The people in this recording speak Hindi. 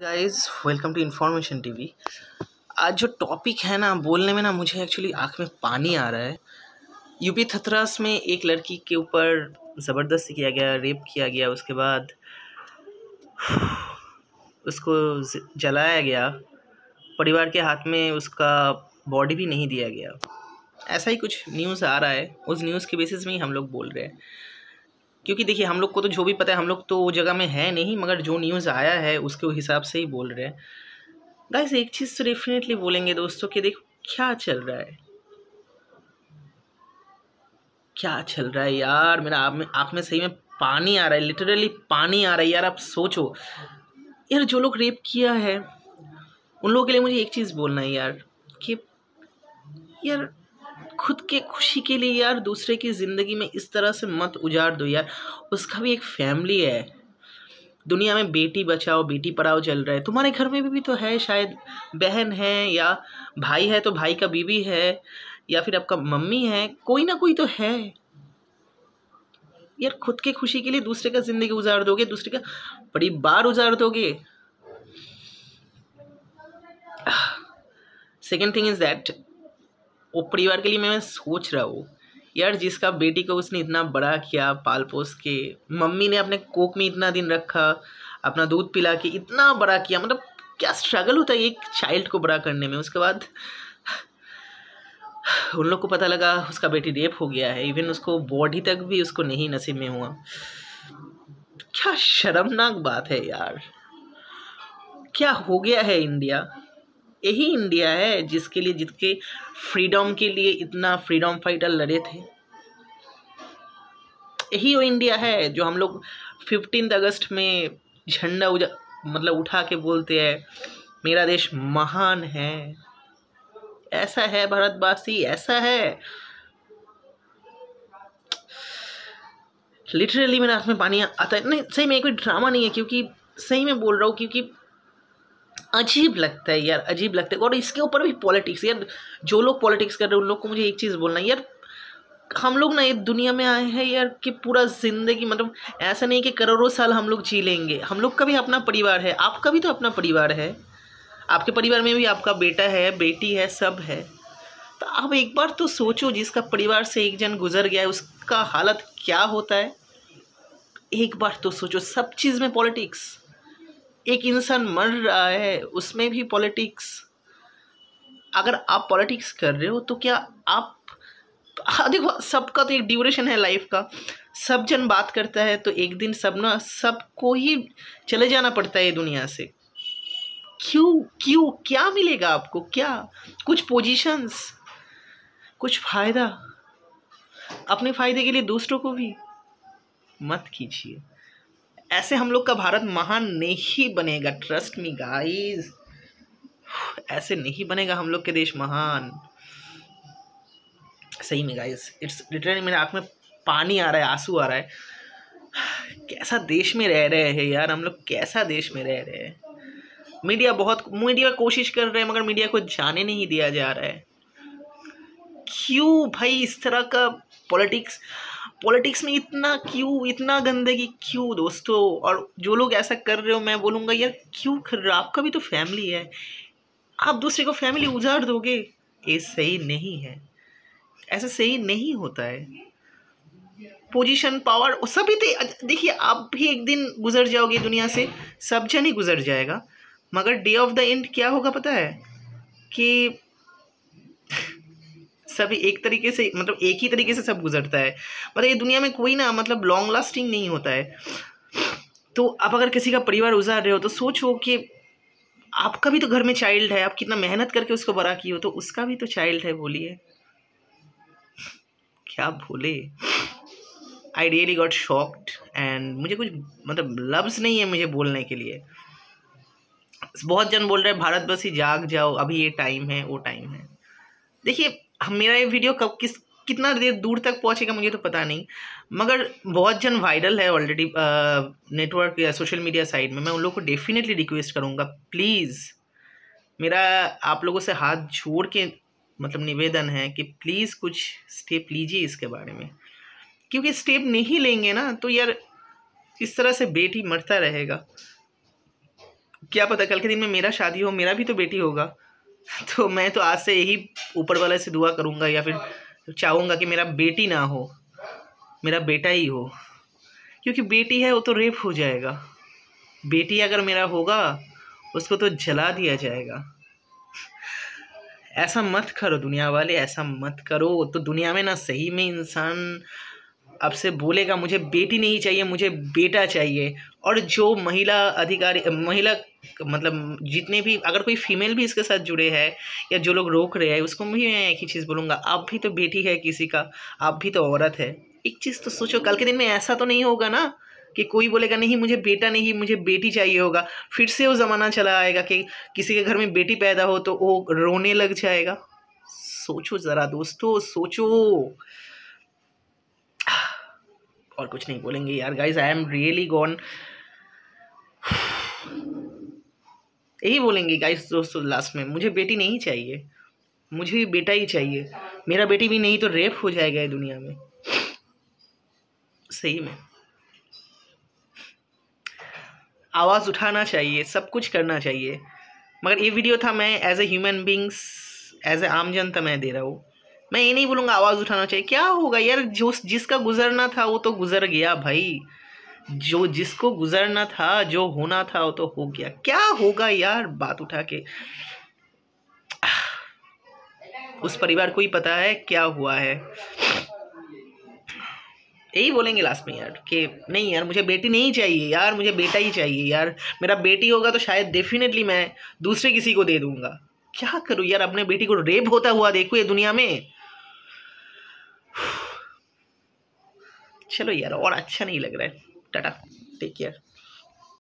Guys welcome to information TV आज जो टॉपिक है ना, बोलने में ना मुझे एक्चुअली आँख में पानी आ रहा है। यूपी थथरास में एक लड़की के ऊपर ज़बरदस्ती किया गया रेप किया गया, उसके बाद उसको जलाया गया। परिवार के हाथ में उसका बॉडी भी नहीं दिया गया। ऐसा ही कुछ न्यूज़ आ रहा है। उस न्यूज़ के बेसिस में ही हम लोग बोल रहे हैं। क्योंकि देखिए, हम लोग को तो जो भी पता है, हम लोग तो वो जगह में है नहीं, मगर जो न्यूज़ आया है, उसके हिसाब से ही बोल रहे हैं। गाइस एक चीज़ तो डेफिनेटली बोलेंगे दोस्तों कि देखो, क्या चल रहा है? क्या चल रहा है यार? मेरा आँख में आँख में सही में पानी आ रहा है लिटरली पानी आ रहा है। यार, आप सोचो। यार, जो लोग रेप किया है, उन लोगों के लिए मुझे एक चीज़ बोलना है यार कि, यार खुद के खुशी के लिए यार दूसरे की ज़िंदगी में इस तरह से मत उजाड़ दो यार। उसका भी एक फैमिली है। दुनिया में बेटी बचाओ बेटी पढ़ाओ चल रहा है। तुम्हारे घर में भी, भी तो है शायद। बहन है या भाई है तो भाई का बीवी है या फिर आपका मम्मी है। कोई ना कोई तो है। यार खुद के खुशी के लिए दूसरे का ज़िंदगी उजाड़ दोगे दूसरे का परिवार उजाड़ दोगे। सेकेंड थिंग इज़ दैट वो परिवार के लिए मैं सोच रहा हूँ। यार, जिसका बेटी को उसने इतना बड़ा किया, पाल पोस के, मम्मी ने अपने कोक में इतना दिन रखा, अपना दूध पिला के इतना बड़ा किया मतलब क्या स्ट्रगल होता है एक चाइल्ड को बड़ा करने में? उसके बाद उन लोग को पता लगा उसका बेटी रेप हो गया है। इवन उसको बॉडी तक भी उसको नहीं नसीब में हुआ। क्या शर्मनाक बात है यार। क्या हो गया है इंडिया? यही इंडिया है जिसके लिए, जिसके फ्रीडम के लिए इतना फ्रीडम फाइटर लड़े थे। यही वो इंडिया है जो हम लोग फिफ्टीन अगस्त में झंडा मतलब उठा के बोलते हैं, मेरा देश महान है। ऐसा है भारतवासी, ऐसा है। लिटरली मेरे हाथ में पानी आता है। नहीं, सही में कोई ड्रामा नहीं है, क्योंकि सही में बोल रहा हूँ, क्योंकि अजीब लगता है यार, अजीब लगता है। और इसके ऊपर भी पॉलिटिक्स यार, जो लोग पॉलिटिक्स कर रहे हैं, उन लोग को मुझे एक चीज़ बोलना है, यार, हम लोग ना ये दुनिया में आए हैं यार कि पूरा ज़िंदगी मतलब ऐसा नहीं कि करोड़ों साल हम लोग जी लेंगे। हम लोग का भी अपना परिवार है, आपका भी तो अपना परिवार है। आपके परिवार में भी आपका बेटा है, बेटी है, सब है। तो आप एक बार तो सोचो जिसका परिवार से एक जन गुजर गया है, उसका हालत क्या होता है। एक बार तो सोचो, सब चीज़ में पॉलिटिक्स एक इंसान मर रहा है, उसमें भी पॉलिटिक्स। अगर आप पॉलिटिक्स कर रहे हो तो क्या आप हाँ देखो, सबका तो एक ड्यूरेशन है लाइफ का। सब जन बात करता है तो एक दिन सब ना, सबको ही चले जाना पड़ता है दुनिया से। क्यों क्यों, क्या मिलेगा आपको? क्या? कुछ पोजीशंस कुछ फ़ायदा? अपने फ़ायदे के लिए दूसरों को भी? मत कीजिए। ऐसे हम लोग का भारत महान नहीं बनेगा ट्रस्ट मी गाइस ऐसे नहीं बनेगा हम लोग के देश महान. सही में गाइस इट्स लिटरली मेरे आँख में पानी आ रहा है, आँसू आ रहा है. कैसा देश में रह रहे हैं यार हम लोग, कैसा देश में रह रहे हैं? मीडिया बहुत मीडिया कोशिश कर रहे हैं, मगर मीडिया को जाने नहीं दिया जा रहा है. क्यों भाई इस तरह का पॉलिटिक्स पॉलिटिक्स में इतना क्यों, इतना गंदगी क्यों दोस्तों? और जो लोग ऐसा कर रहे हो, मैं बोलूँगा, यार, क्यों कर रहे हो? आपका भी तो फैमिली है। आप दूसरे को फैमिली उजाड़ दोगे? ये सही नहीं है। ऐसा सही नहीं होता है। पोजीशन पावर सभी तो देखिए, आप भी एक दिन गुजर जाओगे दुनिया से, सब जन ही गुजर जाएगा। मगर डे ऑफ़ द एंड क्या होगा पता है? कि सभी एक तरीके से मतलब एक ही तरीके से सब गुजरता है। मतलब ये दुनिया में कोई ना मतलब लॉन्ग लास्टिंग नहीं होता है। तो आप अगर किसी का परिवार उजार रहे हो तो सोचो कि आपका भी तो घर में चाइल्ड है, आप कितना मेहनत करके उसको बड़ा की हो तो उसका भी तो चाइल्ड है, बोलिए। क्या बोले? I really got shocked and मुझे कुछ मतलब लफ्ज़ नहीं है मुझे बोलने के लिए। बहुत जन बोल रहे हैं भारत बस जाग जाओ, अभी ये टाइम है, वो टाइम है। देखिए मेरा ये वीडियो कब, किस, कितना देर दूर तक पहुँचेगा मुझे तो पता नहीं। मगर बहुत जन वायरल है ऑलरेडी नेटवर्क या सोशल मीडिया साइड में। मैं उन लोगों को डेफिनेटली रिक्वेस्ट करूँगा प्लीज़ मेरा, आप लोगों से हाथ जोड़ के मतलब निवेदन है कि प्लीज़ कुछ स्टेप लीजिए इसके बारे में। क्योंकि स्टेप नहीं लेंगे ना तो यार इस तरह से बेटी मरता रहेगा। क्या पता कल के दिन में मेरा शादी हो, मेरा भी तो बेटी होगा। तो मैं तो आज से यही ऊपर वाले से दुआ करूँगा या फिर चाहूँगा कि मेरा बेटी ना हो, मेरा बेटा ही हो। क्योंकि बेटी है, वो तो रेप हो जाएगा। बेटी अगर मेरा होगा, उसको तो जला दिया जाएगा। ऐसा मत करो दुनिया वाले, ऐसा मत करो। तो दुनिया में ना सही में इंसान अब से बोलेगा, मुझे बेटी नहीं चाहिए, मुझे बेटा चाहिए। और जो महिला अधिकारी, महिला मतलब जितने भी, अगर कोई फीमेल भी इसके साथ जुड़े हैं, या जो लोग रोक रहे हैं, उसको भी मैं एक ही चीज़ बोलूँगा, आप भी तो बेटी है किसी का, आप भी तो औरत है। एक चीज़ तो सोचो, कल के दिन में ऐसा तो नहीं होगा ना, कि कोई बोलेगा, नहीं, मुझे बेटा नहीं, मुझे बेटी चाहिए होगा। फिर से वो ज़माना चला आएगा कि किसी के घर में बेटी पैदा हो तो वो रोने लग जाएगा। सोचो ज़रा दोस्तों, सोचो। और कुछ नहीं बोलेंगे यार। Guys I am really gone यही बोलेंगे गाइस दोस्तों लास्ट में। मुझे बेटी नहीं चाहिए। मुझे बेटा ही चाहिए। मेरा बेटी भी नहीं तो रेप हो जाएगा ये दुनिया में। सही में। आवाज़ उठाना चाहिए, सब कुछ करना चाहिए। मगर ये वीडियो था मैं as a human beings as a आम जनता मैं दे रहा हूँ। मैं ये नहीं बोलूँगा आवाज़ उठाना चाहिए। क्या होगा यार, जो जिसका गुजरना था, वो तो गुजर गया भाई। जो जिसको गुजरना था, जो होना था, वो तो हो गया। क्या होगा यार, बात उठा के। उस परिवार को ही पता है क्या हुआ है। यही बोलेंगे लास्ट में यार कि नहीं यार, मुझे बेटी नहीं चाहिए यार, मुझे बेटा ही चाहिए यार। मेरा बेटी होगा तो शायद डेफिनेटली मैं दूसरे किसी को दे दूँगा। क्या करूँ यार, अपने बेटी को रेप होता हुआ देखो ये दुनिया में? चलो यार और अच्छा नहीं लग रहा है। Tata take care